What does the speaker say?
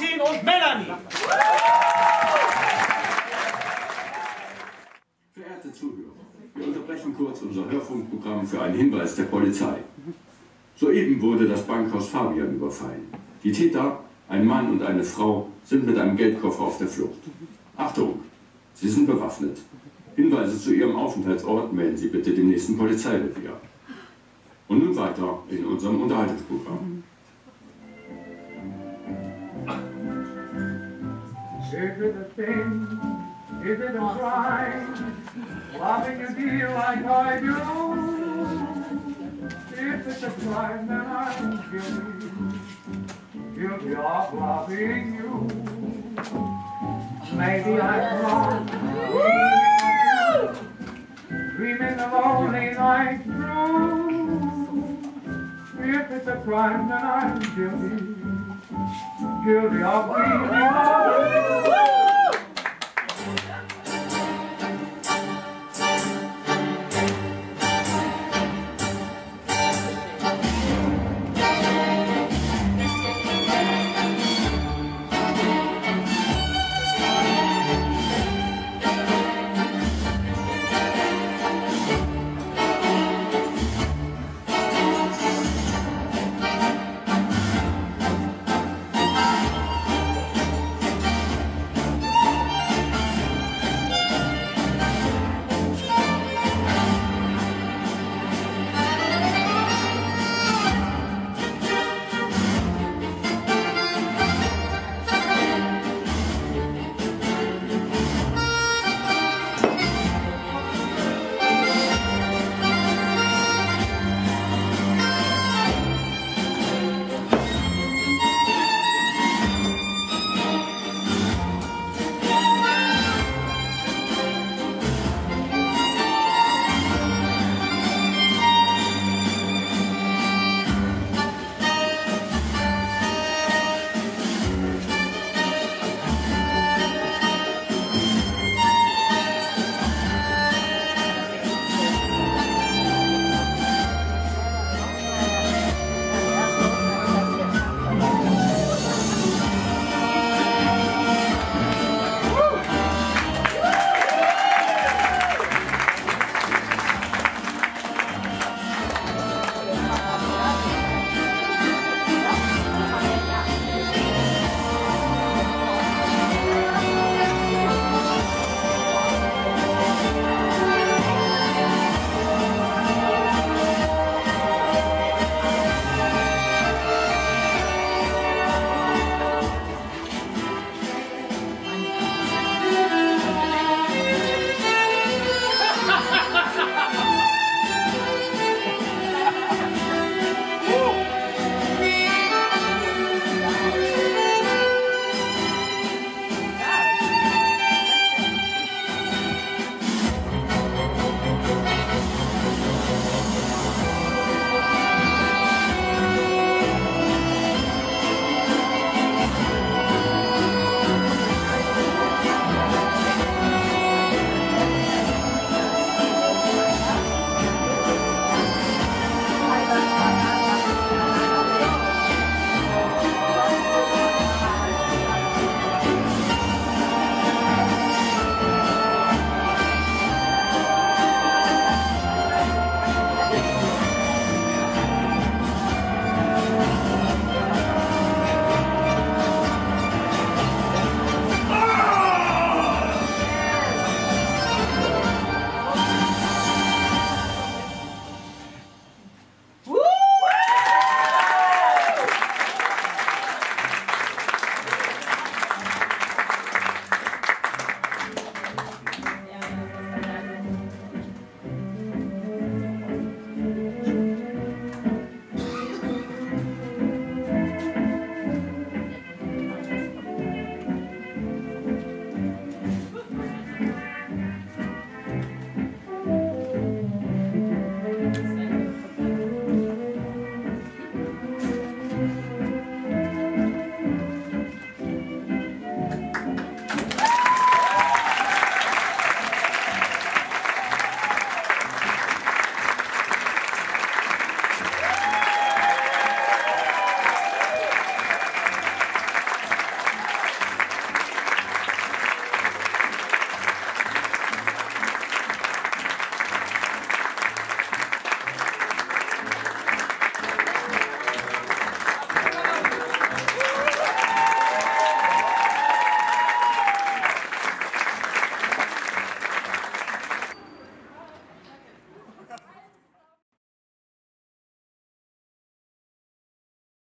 Melanie. Verehrte Zuhörer, wir unterbrechen kurz unser Hörfunkprogramm für einen Hinweis der Polizei. Soeben wurde das Bankhaus Fabian überfallen. Die Täter, ein Mann und eine Frau, sind mit einem Geldkoffer auf der Flucht. Achtung, sie sind bewaffnet. Hinweise zu ihrem Aufenthaltsort melden Sie bitte dem nächsten Polizeirevier. Und nun weiter in unserem Unterhaltungsprogramm. Is it a sin? Is it a crime? Robbing a deal like I do? If it's a crime, then I'm guilty. Guilty of loving you. Maybe I'm wrong. Dreaming the lonely night through. If it's a crime, then I'm guilty. Guilty of you.